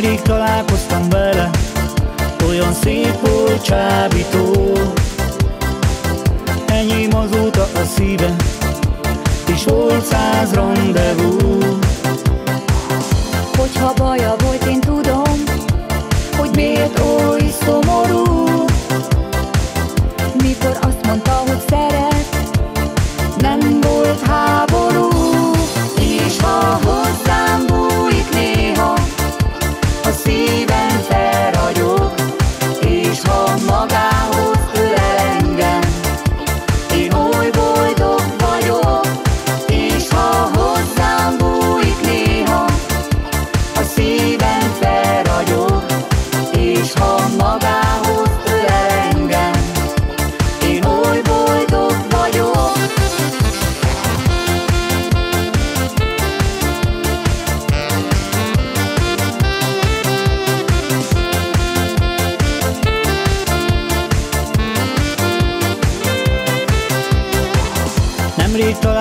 nemrég találkoztam vele Olyan szép volt csábító. Enyém azóta a szíve És volt száz rendezvú. Hogyha baja volt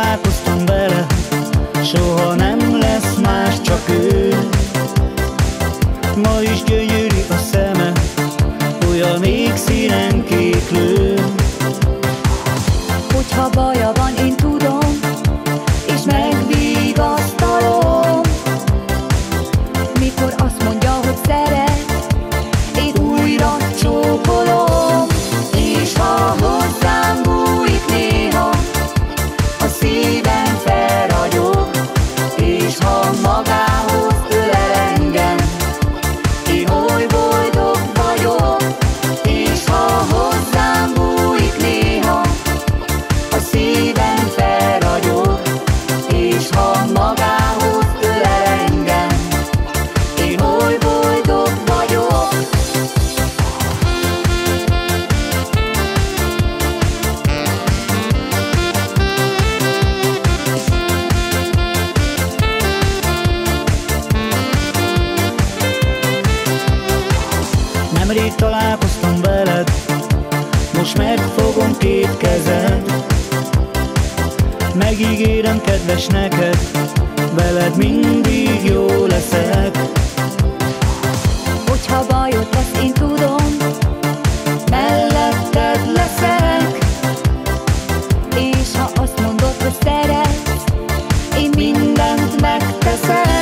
találkoztam vele Soha nem lesz más, csak ő. Ma is gyönyörű Nemrég találkoztam veled Most megfogom két kezed. Megígérem kedves neked Veled mindig jó leszek. Hogyha bajod lesz, én tudom Melletted leszek. És ha azt mondod, hogy szeretsz Én mindent megteszek.